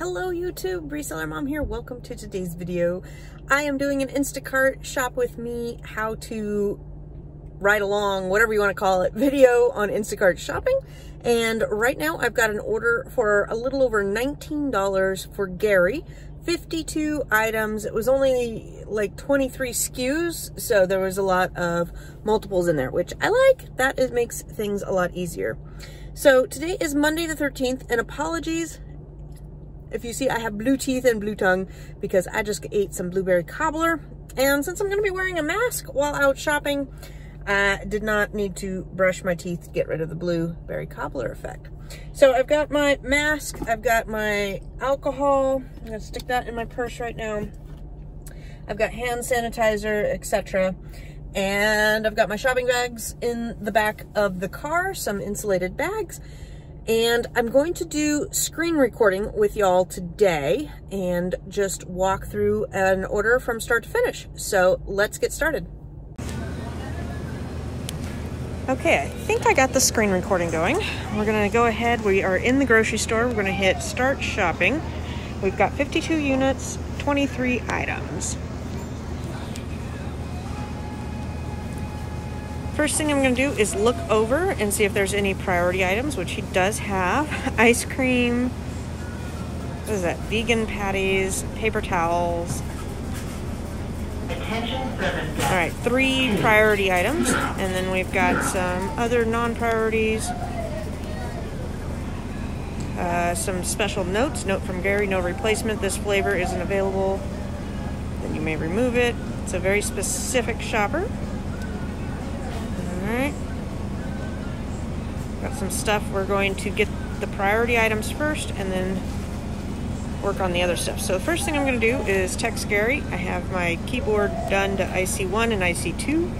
Hello YouTube, Reseller Mom here. Welcome to today's video. I am doing an Instacart shop with me, how to ride along, whatever you want to call it, video on Instacart shopping. And right now I've got an order for a little over $19 for Gary. 52 items. It was only like 23 SKUs, so there was a lot of multiples in there, which I like. That is, makes things a lot easier. So today is Monday the 13th, and apologies if you see, I have blue teeth and blue tongue because I just ate some blueberry cobbler. And since I'm going to be wearing a mask while out shopping, I did not need to brush my teeth to get rid of the blueberry cobbler effect. So I've got my mask, I've got my alcohol, I'm going to stick that in my purse right now. I've got hand sanitizer, etc. And I've got my shopping bags in the back of the car, some insulated bags. And I'm going to do screen recording with y'all today and just walk through an order from start to finish. So let's get started. Okay, I think I got the screen recording going. We're gonna go ahead, we are in the grocery store. We're gonna hit start shopping. We've got 52 units, 23 items. First thing I'm going to do is look over and see if there's any priority items, which he does have. Ice cream, what is that? Vegan patties, paper towels. All right, three priority items, and then we've got some other non-priorities. Uh, some special notes. Note from Gary, no replacement. This flavor isn't available. Then you may remove it. It's a very specific shopper. Alright. Got some stuff. We're going to get the priority items first and then work on the other stuff. So the first thing I'm going to do is text Gary. I have my keyboard done to IC1 and IC2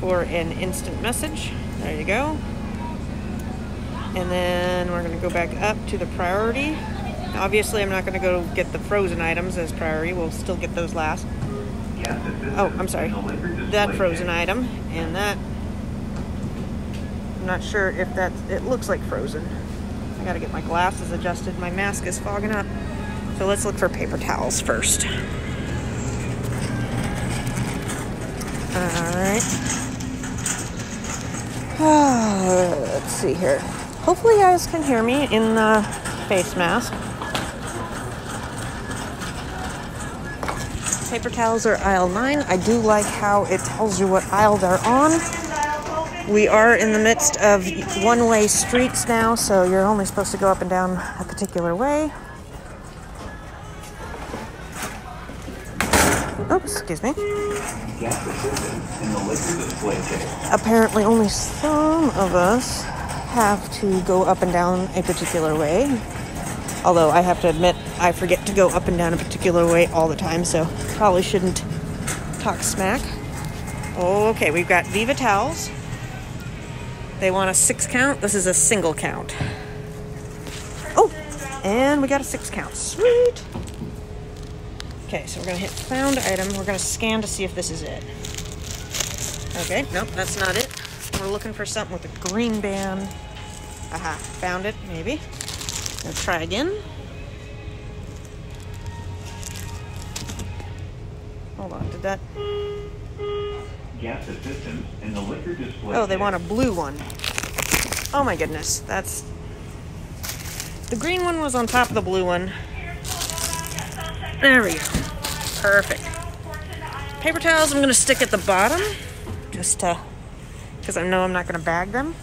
for an instant message. There you go. And then we're going to go back up to the priority. Obviously, I'm not going to go get the frozen items as priority. We'll still get those last. Oh, I'm sorry. That frozen item and that I'm not sure if that it looks like frozen. I gotta get my glasses adjusted. My mask is fogging up. So let's look for paper towels first. Alright. Oh, let's see here. Hopefully you guys can hear me in the face mask. Paper towels are aisle 9. I do like how it tells you what aisle they're on. We are in the midst of one-way streets now, so you're only supposed to go up and down a particular way. Oops, excuse me. Apparently only some of us have to go up and down a particular way. Although I have to admit, I forget to go up and down a particular way all the time, so probably shouldn't talk smack. Oh okay, we've got Viva towels. They want a six count. This is a single count. Oh, and we got a six count. Sweet. Okay, so we're gonna hit found item. We're gonna scan to see if this is it. Okay, nope, that's not it. We're looking for something with a green band. Aha, found it, maybe. Let's try again. Hold on, did that gas assistance in the liquor display. Oh, they want a blue one. Oh my goodness, that's... The green one was on top of the blue one. There we go. Perfect. Paper towels I'm going to stick at the bottom, just uh, to, because I know I'm not going to bag them.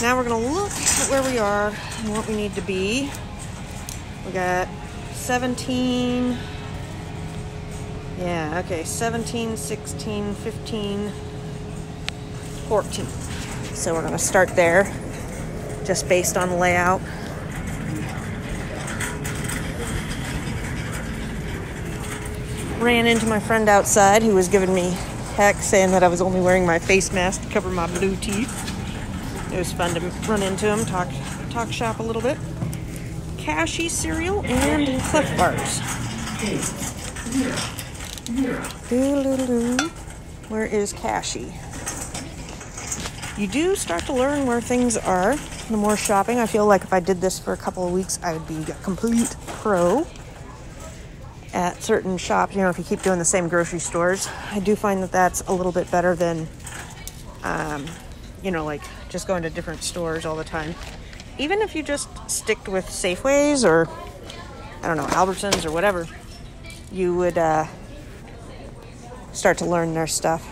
Now we're going to look at where we are and what we need to be. We got 17... Yeah, okay, 17, 16, 15, 14. So we're gonna start there, just based on the layout. Ran into my friend outside who was giving me heck saying that I was only wearing my face mask to cover my blue teeth. It was fun to run into him, talk talk shop a little bit. Kashi cereal and Clif bars. Where is Kashi? You do start to learn where things are. the more shopping. I feel like if I did this for a couple of weeks, I would be a complete pro at certain shops. You know, if you keep doing the same grocery stores, I do find that that's a little bit better than, um, you know, like just going to different stores all the time. Even if you just stick with Safeways or, I don't know, Albertsons or whatever, you would uh, start to learn their stuff.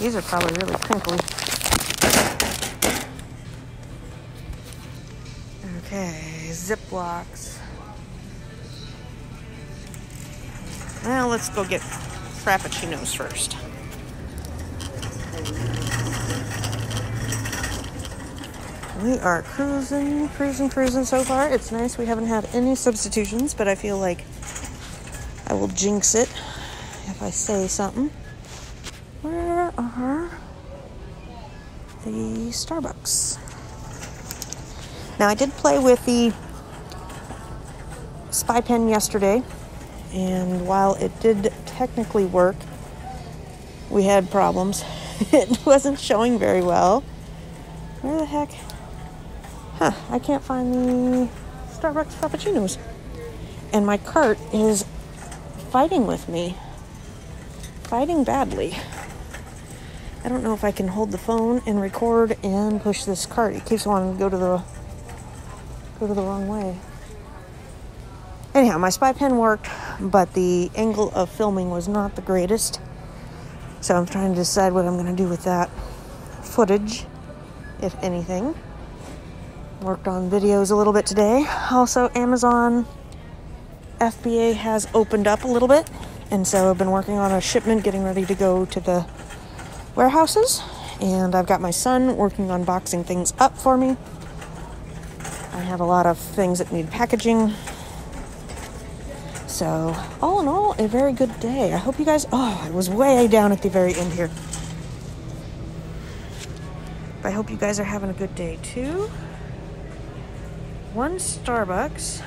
These are probably really crinkly. Okay, Ziplocs. Well, let's go get Frappuccinos first. We are cruising, cruising, cruising so far. It's nice we haven't had any substitutions, but I feel like I will jinx it if I say something. Where are the Starbucks? Now, I did play with the spy pen yesterday, and while it did technically work, we had problems. it wasn't showing very well. Where the heck? Huh, I can't find the Starbucks Frappuccinos. And my cart is fighting with me. Fighting badly. I don't know if I can hold the phone and record and push this cart. It keeps wanting to go to the go the wrong way. Anyhow, my spy pen worked, but the angle of filming was not the greatest. So I'm trying to decide what I'm going to do with that footage, if anything. Worked on videos a little bit today. Also, Amazon FBA has opened up a little bit, and so I've been working on a shipment getting ready to go to the warehouses. And I've got my son working on boxing things up for me. I have a lot of things that need packaging. So, all in all, a very good day. I hope you guys. Oh, I was way down at the very end here. But I hope you guys are having a good day too. One Starbucks.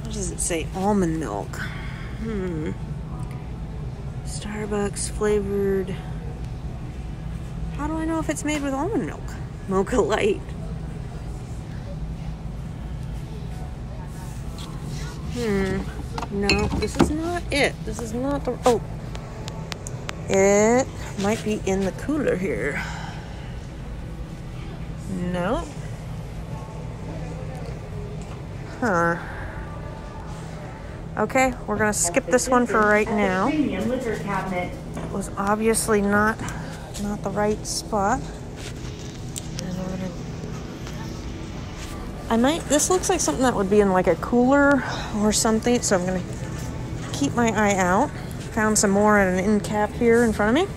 What does it say? Almond milk. Hmm. Starbucks flavored. How do I know if it's made with almond milk? Mocha Light. Hmm. No, this is not it. This is not the. Oh. It might be in the cooler here. No. Huh. Okay, we're gonna skip this one for right now. It was obviously not not the right spot. I might, this looks like something that would be in like a cooler or something, so I'm gonna keep my eye out. Found some more in an end cap here in front of me.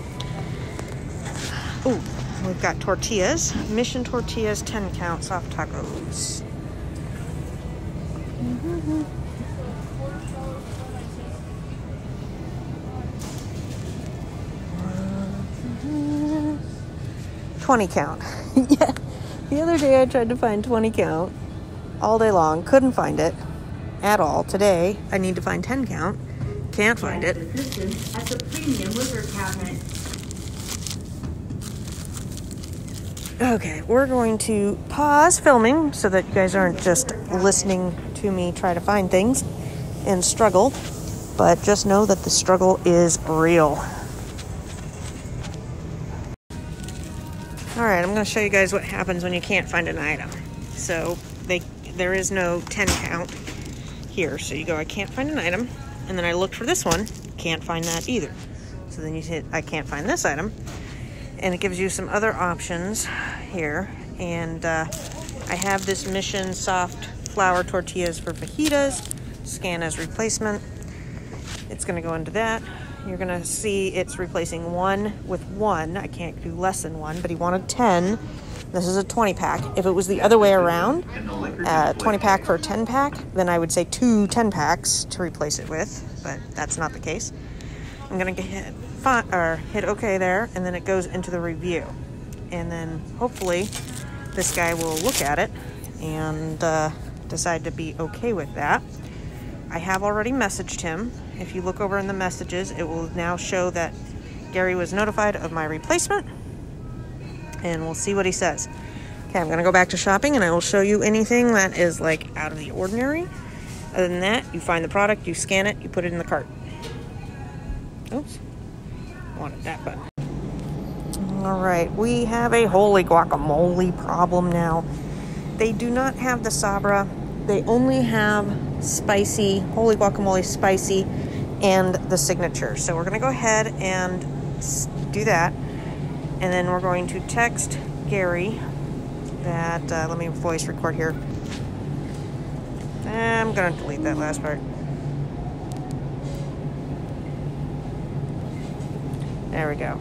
Oh, we've got tortillas. Mission tortillas, 10 count soft tacos. Mm -hmm. 20 count. yeah. The other day I tried to find 20 count all day long, couldn't find it at all. Today I need to find 10 count, can't find it. At the premium liquor cabinet. Okay, we're going to pause filming so that you guys aren't just listening to me try to find things and struggle, but just know that the struggle is real. All right, I'm going to show you guys what happens when you can't find an item. So there is no 10 count here. So you go, I can't find an item. And then I looked for this one, can't find that either. So then you hit, I can't find this item. And it gives you some other options here. And uh, I have this Mission Soft Flour Tortillas for fajitas. Scan as replacement. It's going to go into that. You're going to see it's replacing one with one. I can't do less than one, but he wanted 10. This is a 20 pack. If it was the other way around, uh, 20 pack for a 10 pack, then I would say two 10 packs to replace it with, but that's not the case. I'm gonna hit or hit OK there, and then it goes into the review, and then hopefully this guy will look at it and uh, decide to be okay with that. I have already messaged him. If you look over in the messages, it will now show that Gary was notified of my replacement, and we'll see what he says. Okay, I'm gonna go back to shopping and I will show you anything that is like out of the ordinary. Other than that, you find the product, you scan it, you put it in the cart. Oops, wanted that button. All right, we have a holy guacamole problem now. They do not have the Sabra. They only have spicy, holy guacamole spicy, and the signature. So we're gonna go ahead and do that. And then we're going to text Gary that, uh, let me voice record here. I'm gonna delete that last part. There we go.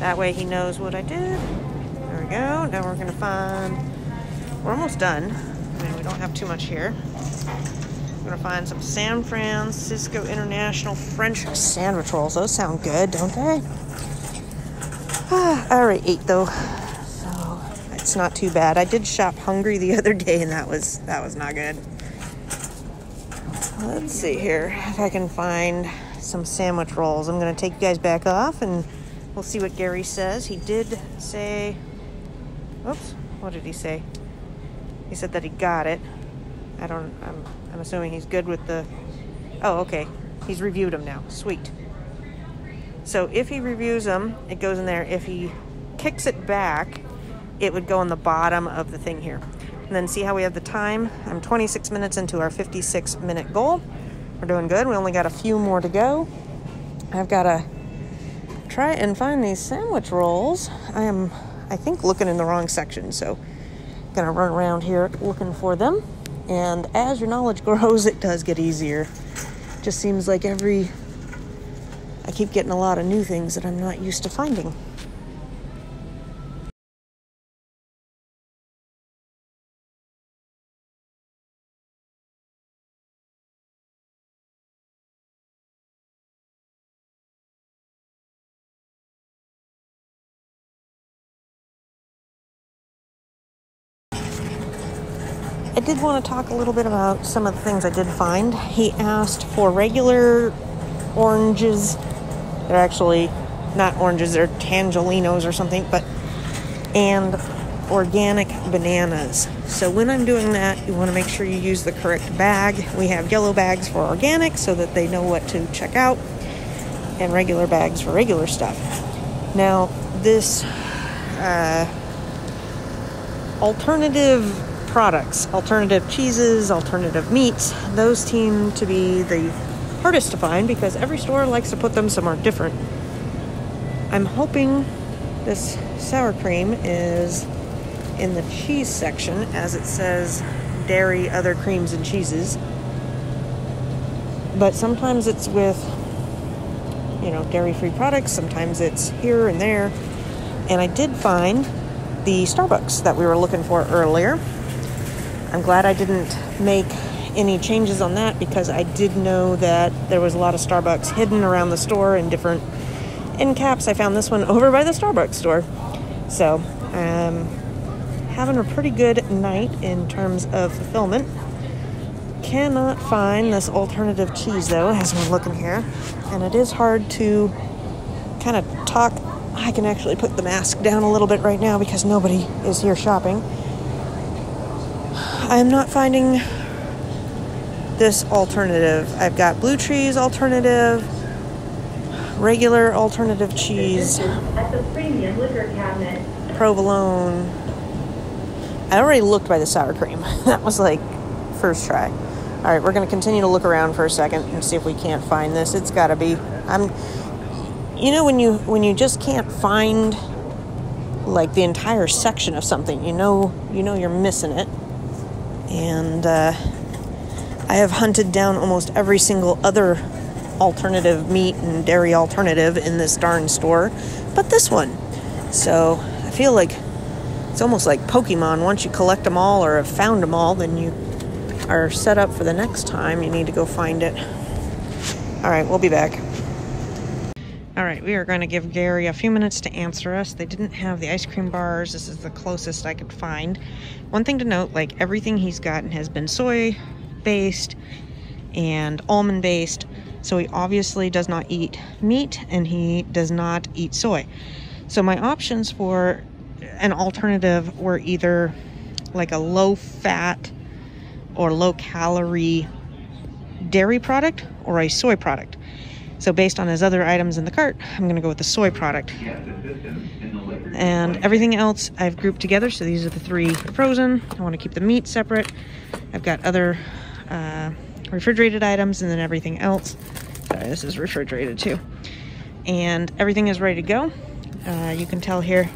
That way he knows what I did. There we go. Now we're gonna find, we're almost done. I mean, we don't have too much here. We're gonna find some San Francisco International French sandwich rolls. Those sound good, don't they? I already ate though, so it's not too bad. I did shop hungry the other day, and that was that was not good. Let's see here if I can find some sandwich rolls. I'm gonna take you guys back off and We'll see what Gary says. He did say, oops, what did he say? He said that he got it. I don't, I'm, I'm assuming he's good with the, oh, okay. He's reviewed them now. Sweet. So if he reviews them, it goes in there. If he kicks it back, it would go on the bottom of the thing here. And then see how we have the time? I'm 26 minutes into our 56 minute goal. We're doing good. We only got a few more to go. I've got to try and find these sandwich rolls. I am, I think, looking in the wrong section, so I'm gonna run around here looking for them. And as your knowledge grows, it does get easier. Just seems like every, I keep getting a lot of new things that I'm not used to finding. I did want to talk a little bit about some of the things I did find. He asked for regular oranges. They're actually not oranges, they're tangelinos or something, but and organic bananas. So when I'm doing that, you want to make sure you use the correct bag. We have yellow bags for organic so that they know what to check out, and regular bags for regular stuff. Now, this uh, alternative products, alternative cheeses, alternative meats, those seem to be the hardest to find because every store likes to put them somewhere different. I'm hoping this sour cream is in the cheese section as it says dairy, other creams, and cheeses. But sometimes it's with, you know, dairy free products, sometimes it's here and there. And I did find the Starbucks that we were looking for earlier. I'm glad I didn't make any changes on that because I did know that there was a lot of Starbucks hidden around the store in different end caps. I found this one over by the Starbucks store. So, um, having a pretty good night in terms of fulfillment. Cannot find this alternative cheese though, as we're looking here. And it is hard to kind of talk. I can actually put the mask down a little bit right now because nobody is here shopping. I am not finding this alternative. I've got blue cheese alternative, regular alternative cheese, provolone. I already looked by the sour cream. that was like first try. All right, we're going to continue to look around for a second and see if we can't find this. It's got to be. I'm. You know when you when you just can't find like the entire section of something, you know you know you're missing it and uh, I have hunted down almost every single other alternative meat and dairy alternative in this darn store, but this one. So I feel like It's almost like Pokemon. Once you collect them all or have found them all, then you are set up for the next time. You need to go find it. All right, we'll be back. All right, we are going to give Gary a few minutes to answer us. They didn't have the ice cream bars. This is the closest I could find. One thing to note, like everything he's gotten has been soy based and almond based. So he obviously does not eat meat and he does not eat soy. So my options for an alternative were either like a low fat or low calorie dairy product or a soy product. So based on his other items in the cart, I'm going to go with the soy product. And everything else I've grouped together. So these are the three frozen. I want to keep the meat separate. I've got other uh, refrigerated items and then everything else. Sorry, this is refrigerated too. And everything is ready to go. Uh, you can tell here,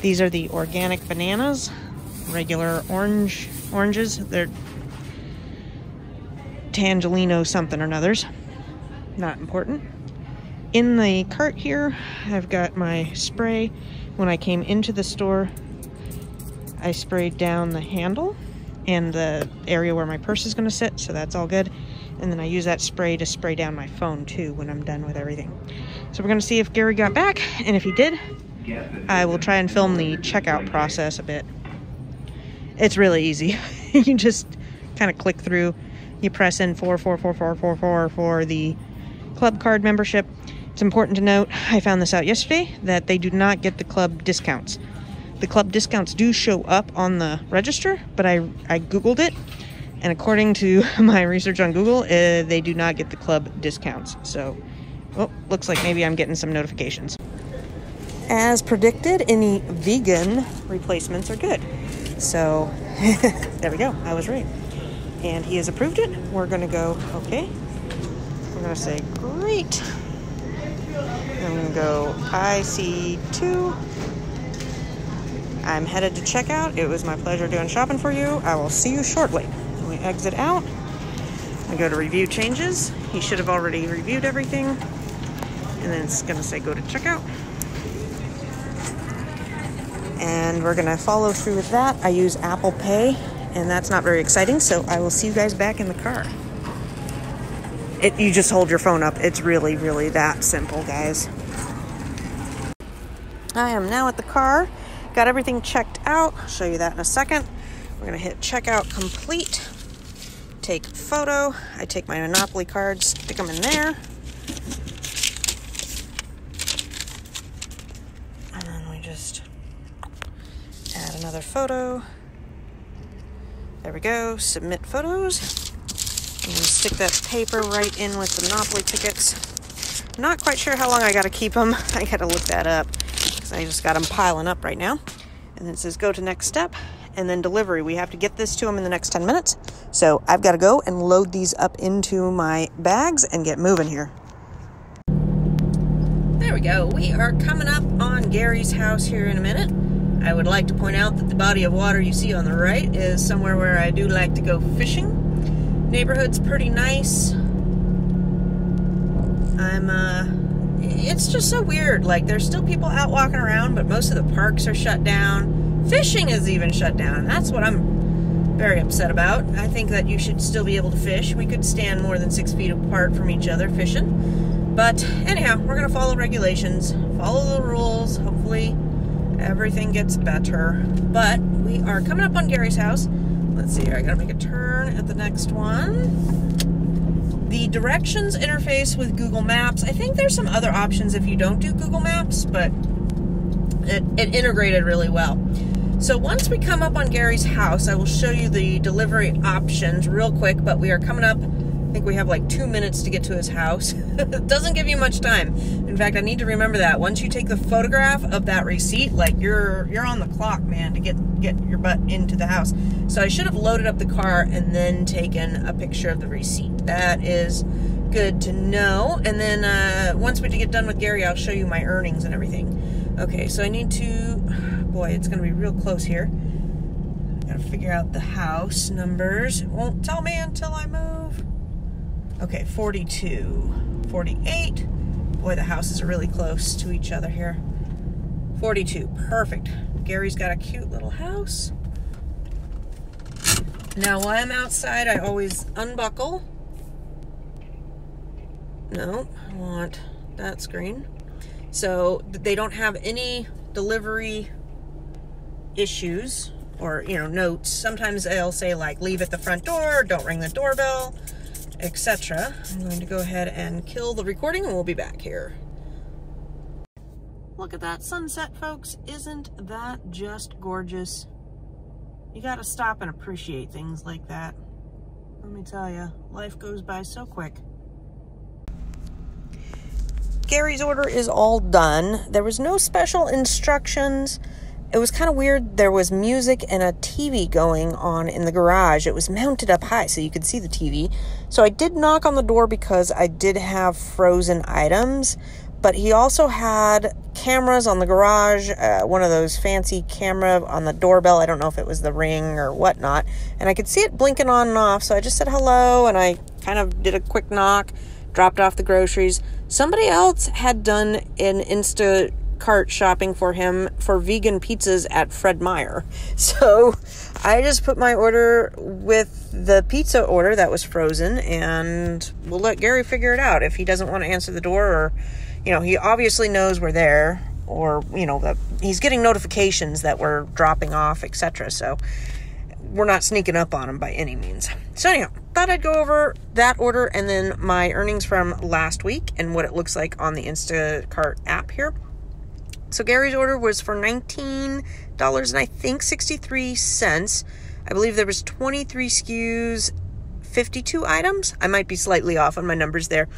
these are the organic bananas, regular orange oranges. They're Tangelino something or another's. Not important. In the cart here, I've got my spray. When I came into the store, I sprayed down the handle and the area where my purse is going to sit, so that's all good. And then I use that spray to spray down my phone too when I'm done with everything. So we're going to see if Gary got back, and if he did, I will try and film the checkout process a bit. It's really easy. you just kind of click through, you press in 444444 for the club card membership. It's important to note, I found this out yesterday, that they do not get the club discounts. The club discounts do show up on the register, but I, I Googled it, and according to my research on Google, uh, they do not get the club discounts. So, oh, looks like maybe I'm getting some notifications. As predicted, any vegan replacements are good. So, there we go. I was right. And he has approved it. We're going to go, okay. We're going to say, great. I'm going to go IC2. I'm headed to checkout. It was my pleasure doing shopping for you. I will see you shortly. We exit out. I go to review changes. He should have already reviewed everything. And then it's to say go to checkout. And we're to follow through with that. I use Apple Pay, and that's not very exciting. So I will see you guys back in the car. It, you just hold your phone up. It's really, really that simple, guys. I am now at the car. Got everything checked out. I'll show you that in a second. We're to hit checkout complete. Take photo. I take my Monopoly cards, stick them in there. And then we just add another photo. There we go. Submit photos. Stick that paper right in with the Monopoly tickets. Not quite sure how long I got to keep them. I got to look that up because I just got them piling up right now. And then it says go to next step and then delivery. We have to get this to them in the next 10 minutes. So I've got to go and load these up into my bags and get moving here. There we go. We are coming up on Gary's house here in a minute. I would like to point out that the body of water you see on the right is somewhere where I do like to go fishing. Neighborhood's pretty nice. I'm, uh, it's just so weird. Like, there's still people out walking around, but most of the parks are shut down. Fishing is even shut down, that's what I'm very upset about. I think that you should still be able to fish. We could stand more than six feet apart from each other fishing. But anyhow, we're going to follow regulations, follow the rules. Hopefully, everything gets better. But we are coming up on Gary's house. Let's see here. I got to make a turn at the next one. The directions interface with Google Maps. I think there's some other options if you don't do Google Maps, but it, it integrated really well. So once we come up on Gary's house, I will show you the delivery options real quick, but we are coming up I think we have like two minutes to get to his house. it doesn't give you much time. Fact, I need to remember that. Once you take the photograph of that receipt, like you're you're on the clock, man, to get get your butt into the house. So I should have loaded up the car and then taken a picture of the receipt. That is good to know. And then uh, once we get done with Gary, I'll show you my earnings and everything. Okay, so I need to, boy, it's going to be real close here. Got to figure out the house numbers. It won't tell me until I move. Okay, 42, 48. Boy, the houses are really close to each other here. 42, perfect. Gary's got a cute little house. Now, while I'm outside, I always unbuckle. No, I want that screen. So they don't have any delivery issues or, you know, notes. Sometimes they'll say like, leave at the front door, don't ring the doorbell, etc. I'm going to go ahead and kill the recording and we'll be back here. Look at that sunset, folks. Isn't that just gorgeous? You gotta stop and appreciate things like that. Let me tell you, life goes by so quick. Gary's order is all done. There was no special instructions. It was kind of weird. There was music and a TV going on in the garage. It was mounted up high so you could see the TV. So I did knock on the door because I did have frozen items, but he also had cameras on the garage, uh, one of those fancy camera on the doorbell. I don't know if it was the ring or whatnot. And I could see it blinking on and off. So I just said hello and I kind of did a quick knock, dropped off the groceries. Somebody else had done an Instacart shopping for him for vegan pizzas at Fred Meyer. So I just put my order with the pizza order that was frozen and we'll let Gary figure it out if he doesn't want to answer the door or you know, he obviously knows we're there or, you know, he's getting notifications that we're dropping off, etc. So we're not sneaking up on him by any means. So anyhow, thought I'd go over that order and then my earnings from last week and what it looks like on the Instacart app here. So Gary's order was for $19 and I think 63 cents. I believe there was 23 SKUs 52 items. I might be slightly off on my numbers there,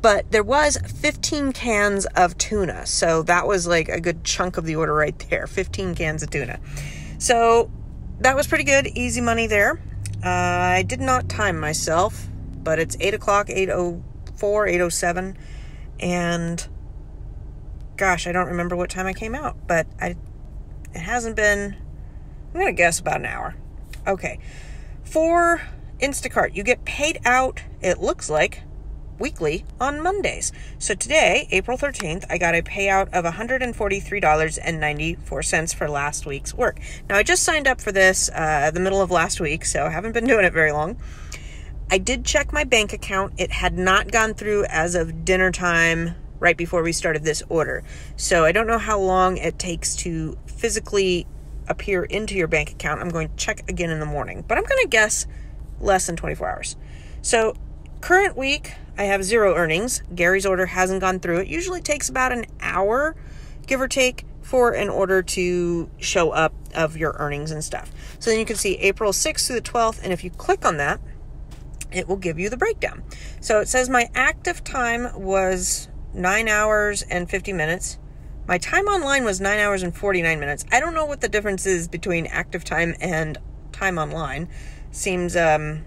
but there was 15 cans of tuna. So that was like a good chunk of the order right there 15 cans of tuna. So that was pretty good. Easy money there. Uh, I did not time myself, but it's 8 o'clock, 804, 807. And gosh, I don't remember what time I came out, but I it hasn't been, I'm going to guess about an hour. Okay. For Instacart. You get paid out, it looks like, weekly on Mondays. So today, April 13th, I got a payout of $143.94 for last week's work. Now, I just signed up for this uh, the middle of last week, so I haven't been doing it very long. I did check my bank account. It had not gone through as of dinner time right before we started this order. So I don't know how long it takes to physically appear into your bank account. I'm going to check again in the morning, but I'm going to guess less than 24 hours. So, current week, I have zero earnings. Gary's order hasn't gone through. It usually takes about an hour, give or take, for an order to show up of your earnings and stuff. So then you can see April 6th through the 12th, and if you click on that, it will give you the breakdown. So it says my active time was 9 hours and 50 minutes. My time online was 9 hours and 49 minutes. I don't know what the difference is between active time and time online. Seems um,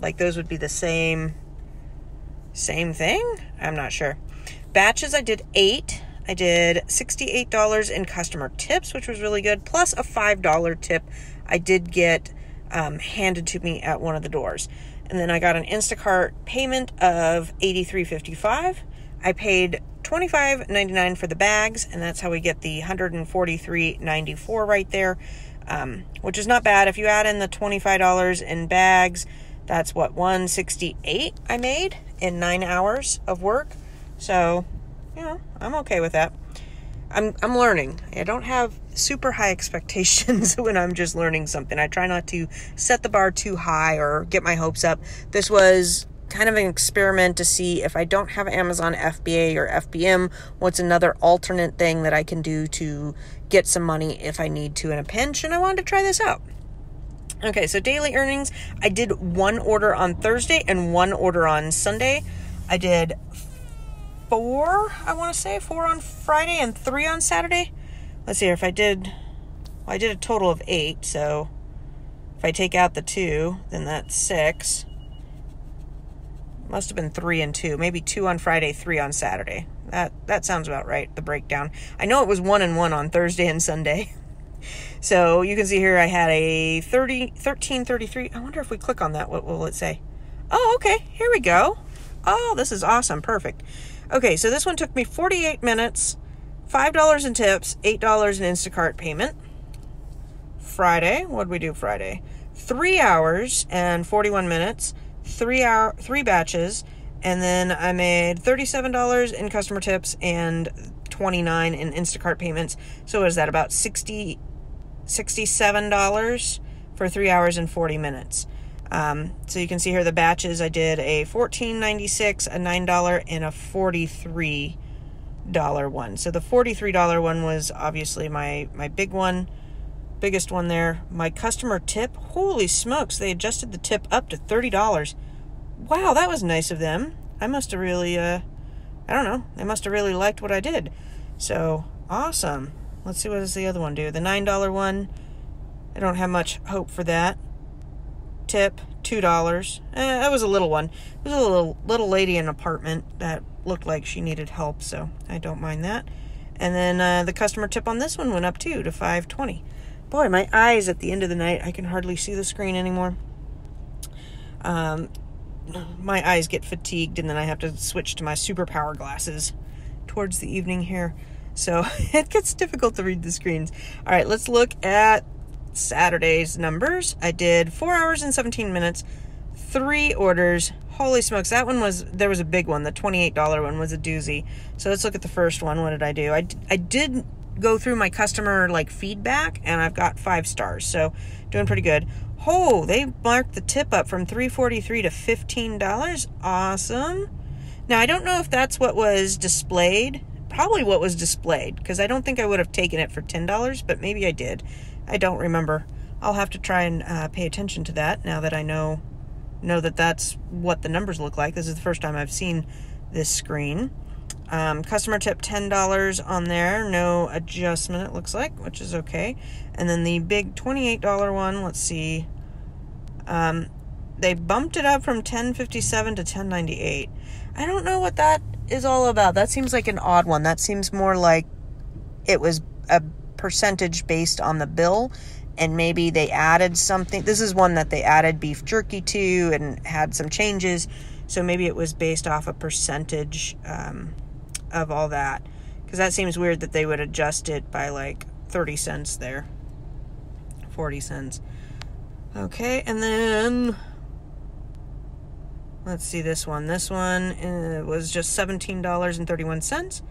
like those would be the same same thing. I'm not sure. Batches I did eight. I did $68 in customer tips, which was really good, plus a $5 tip I did get um, handed to me at one of the doors. And then I got an Instacart payment of $83.55. I paid $25.99 for the bags, and that's how we get the $143.94 right there um, which is not bad. If you add in the $25 in bags, that's what 168 I made in nine hours of work. So, you know, I'm okay with that. I'm I'm learning. I don't have super high expectations when I'm just learning something. I try not to set the bar too high or get my hopes up. This was kind of an experiment to see if I don't have Amazon FBA or FBM, what's another alternate thing that I can do to get some money if I need to in a pinch. And I wanted to try this out. Okay, so daily earnings. I did one order on Thursday and one order on Sunday. I did four, I want to say, four on Friday and three on Saturday. Let's see if I did, well, I did a total of eight. So if I take out the two, then that's six. Must have been three and two, maybe two on Friday, three on Saturday. That that sounds about right. The breakdown. I know it was one and one on Thursday and Sunday. So you can see here I had a 30, 1333. I wonder if we click on that, what will it say? Oh, okay. Here we go. Oh, this is awesome. Perfect. Okay, so this one took me 48 minutes, $5 in tips, $8 in Instacart payment. Friday. What did we do Friday? Three hours and 41 minutes, three hour, three batches, and then I made $37 in customer tips and 29 in Instacart payments. So is that about 60 $67 for three hours and 40 minutes. Um, so you can see here the batches. I did a $14.96, a $9, and a $43 one. So the $43 one was obviously my, my big one, biggest one there. My customer tip, holy smokes, they adjusted the tip up to $30. Wow, that was nice of them. I must have really, uh, I don't know, they must have really liked what I did. So awesome. Let's see what does the other one do. The $9 one, I don't have much hope for that. Tip, $2. Eh, that was a little one. It was a little, little lady in an apartment that looked like she needed help, so I don't mind that. And then uh, the customer tip on this one went up too to 520. Boy, my eyes at the end of the night, I can hardly see the screen anymore. Um, my eyes get fatigued, and then I have to switch to my superpower glasses towards the evening here. So it gets difficult to read the screens. All right, let's look at Saturday's numbers. I did four hours and 17 minutes, three orders. Holy smokes, that one was, there was a big one. The $28 one was a doozy. So let's look at the first one. What did I do? I, I did go through my customer like feedback and I've got five stars. So doing pretty good. Oh, they marked the tip up from 343 to $15. Awesome. Now, I don't know if that's what was displayed probably what was displayed because I don't think I would have taken it for $10, but maybe I did. I don't remember. I'll have to try and uh, pay attention to that now that I know know that that's what the numbers look like. This is the first time I've seen this screen. Um, customer tip $10 on there, no adjustment it looks like, which is okay. And then the big $28 one, let's see. Um, they bumped it up from 1057 to 1098. I don't know what that is all about. That seems like an odd one. That seems more like it was a percentage based on the bill and maybe they added something. This is one that they added beef jerky to and had some changes. So maybe it was based off a percentage um, of all that. Because that seems weird that they would adjust it by like 30 cents there, 40 cents. Okay, and then Let's see this one. This one uh, was just $17.31.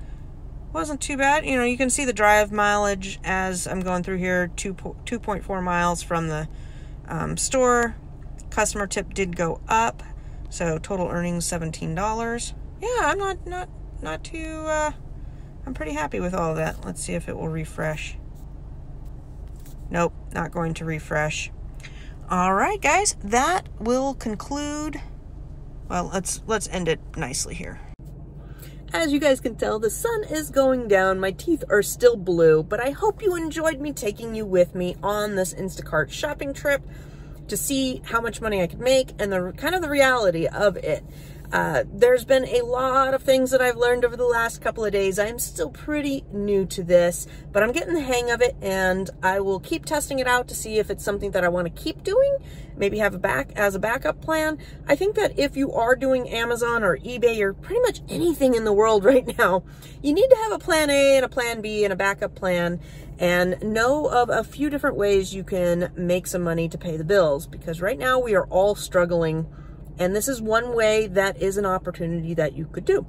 Wasn't too bad. You know, you can see the drive mileage as I'm going through here 2, 2.4 miles from the um, store. Customer tip did go up. So total earnings $17. Yeah, I'm not not not too uh, I'm pretty happy with all that. Let's see if it will refresh. Nope, not going to refresh. All right, guys, that will conclude well, let's let's end it nicely here. As you guys can tell, the sun is going down. My teeth are still blue, but I hope you enjoyed me taking you with me on this Instacart shopping trip to see how much money I could make and the kind of the reality of it. Uh, there's been a lot of things that I've learned over the last couple of days. I'm still pretty new to this, but I'm getting the hang of it and I will keep testing it out to see if it's something that I want to keep doing, maybe have a back as a backup plan. I think that if you are doing Amazon or eBay or pretty much anything in the world right now, you need to have a plan A and a plan B and a backup plan and know of a few different ways you can make some money to pay the bills because right now we are all struggling and this is one way that is an opportunity that you could do.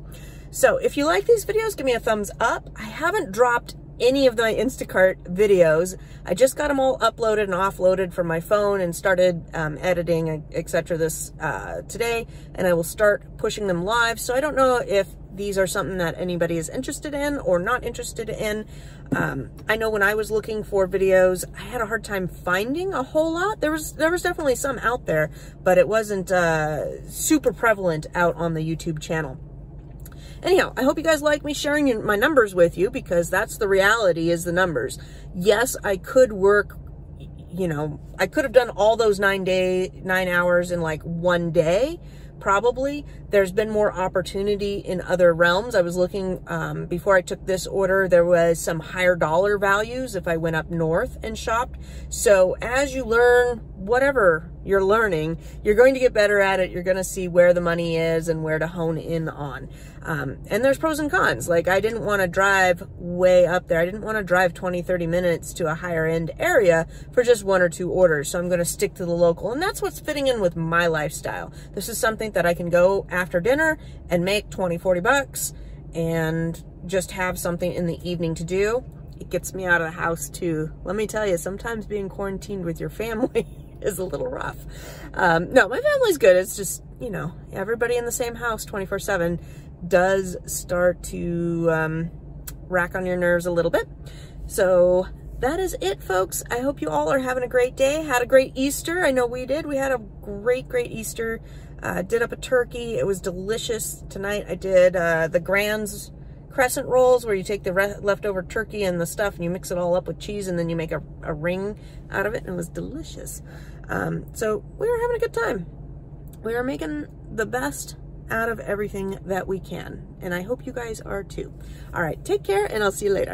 So if you like these videos, give me a thumbs up. I haven't dropped any of my Instacart videos. I just got them all uploaded and offloaded from my phone and started um, editing, etc. this uh, today, and I will start pushing them live. So I don't know if these are something that anybody is interested in or not interested in. Um, I know when I was looking for videos, I had a hard time finding a whole lot. There was there was definitely some out there, but it wasn't uh, super prevalent out on the YouTube channel. Anyhow, I hope you guys like me sharing my numbers with you because that's the reality is the numbers. Yes, I could work, you know, I could have done all those nine day, nine hours in like one day, probably. There's been more opportunity in other realms. I was looking, um, before I took this order, there was some higher dollar values if I went up north and shopped. So as you learn whatever You're learning. You're going to get better at it. You're going to see where the money is and where to hone in on. Um, and there's pros and cons. Like I didn't want to drive way up there. I didn't want to drive 20, 30 minutes to a higher end area for just one or two orders. So I'm going to stick to the local. And that's what's fitting in with my lifestyle. This is something that I can go after dinner and make 20, 40 bucks and just have something in the evening to do. It gets me out of the house too. Let me tell you, sometimes being quarantined with your family is a little rough. Um, no, my family's good. It's just, you know, everybody in the same house 24 7 does start to um, rack on your nerves a little bit. So that is it, folks. I hope you all are having a great day. Had a great Easter. I know we did. We had a great, great Easter. Uh, did up a turkey. It was delicious. Tonight I did uh, the Grands crescent rolls where you take the leftover turkey and the stuff and you mix it all up with cheese and then you make a, a ring out of it and it was delicious. Um, so we were having a good time. We are making the best out of everything that we can. And I hope you guys are too. All right, take care and I'll see you later.